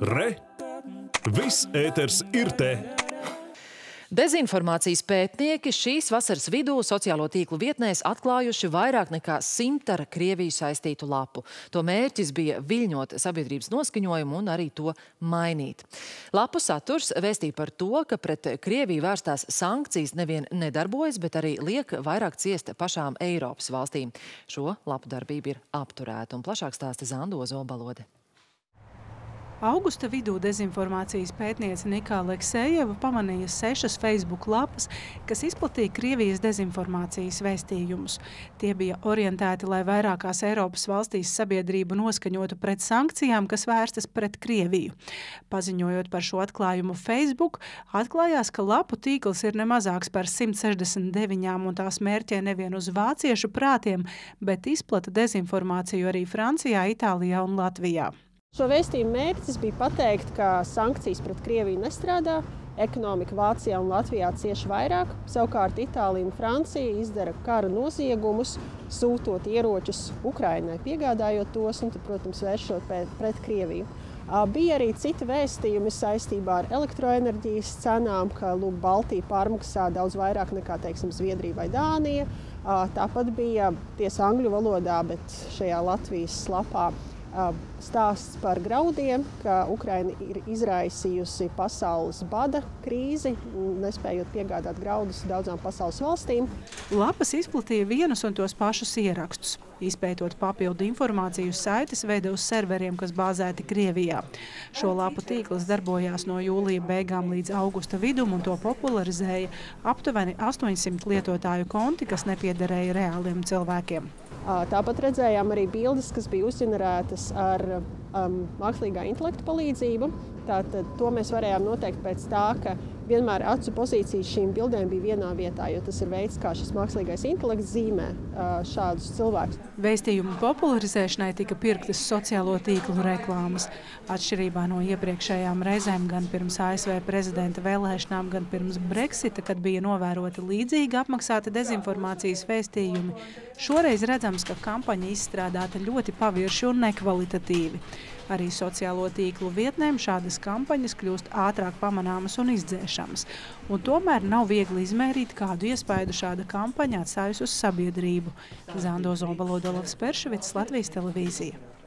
Re! Viss ēters ir te! Dezinformācijas pētnieki šīs vasaras vidū sociālo tīklu vietnēs atklājuši vairāk nekā simt ar Krieviju saistītu lapu. To mērķis bija viļņot sabiedrības noskaņojumu un arī to mainīt. Lapu saturs vēstīja par to, ka pret Krieviju vērstās sankcijas nevien nedarbojas, bet arī liek vairāk ciest pašām Eiropas valstīm. Šo lapu darbību ir apturēta un plašāk stāsta Zandozo balode. Augusta vidū dezinformācijas pētniece Nika Aleksejeva pamanīja sešas Facebook lapas, kas izplatīja Krievijas dezinformācijas vēstījumus. Tie bija orientēti, lai vairākās Eiropas valstīs sabiedrību noskaņotu pret sankcijām, kas vērstas pret Krieviju. Paziņojot par šo atklājumu Facebook, atklājās, ka lapu tīkls ir nemazāks par 169 un tās mērķē nevien uz vāciešu prātiem, bet izplata dezinformāciju arī Francijā, Itālijā un Latvijā. Šo vēstījumu mērķis bija pateikt, ka sankcijas pret Krieviju nestrādā, ekonomika Vācijā un Latvijā cieši vairāk. Savukārt Itālija un Francija izdara kara noziegumus, sūtot ieročus Ukrainai, piegādājot tos un, tad, protams, vēršot pret, pret Krieviju. Bija arī citi vēstījumi saistībā ar elektroenerģijas cenām, ka lūk, Baltija pārmaksā daudz vairāk nekā teiksim, Zviedrija vai Dānija. Tāpat bija tiesa angļu valodā, bet šajā Latvijas lapā stāsts par graudiem, ka Ukraina ir izraisījusi pasaules bada krīzi, nespējot piegādāt graudus daudzām pasaules valstīm. Lapas izplatīja vienus un tos pašus ierakstus. Izpētot papildu informāciju saites veida uz serveriem, kas bāzēti Krievijā. Šo lapu tīkls darbojās no jūlija beigām līdz augusta vidum un to popularizēja aptuveni 800 lietotāju konti, kas nepiederēja reāliem cilvēkiem. Tāpat redzējām arī bildes, kas bija uzģenerētas ar um, mākslīgā intelekta palīdzību. Tātad to mēs varējām noteikt pēc tā, ka vienmēr acu pozīcijas šīm bildēm bija vienā vietā, jo tas ir veids, kā šis mākslīgais intelekts zīmē šādus cilvēkus. Vēstījumu popularizēšanai tika pirktas sociālo tīklu reklāmas. Atšķirībā no iepriekšējām reizēm, gan pirms ASV prezidenta vēlēšanām, gan pirms Brexita, kad bija novēroti līdzīgi apmaksāti dezinformācijas vēstījumi, šoreiz redzams, ka kampaņa izstrādāta ļoti pavirši un nekvalitatīvi. Arī sociālo tīklu vietnēm šādas kampaņas kļūst ātrāk pamanāmas un izdzēšamas. Un tomēr nav viegli izmērīt, kādu iespaidu šāda kampaņa atstājusi uz sabiedrību. Zando Zombalodolavs Perševits, Latvijas televīzija.